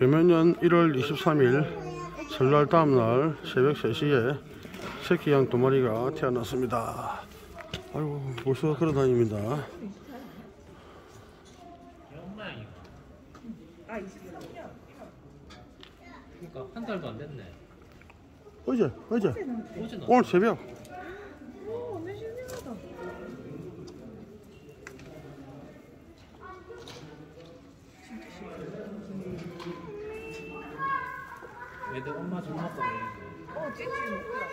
개면년 1월 23일 설날 다음날 새벽 3시에 새끼 양 두 마리가 태어났습니다. 아이고 벌써 걸어다닙니다. 그러니까 한 달도 안 됐네. 어제 어제 오늘 새벽. 애들 엄마 좀 먹고 그러는데. 어, 찌찌 먹더라.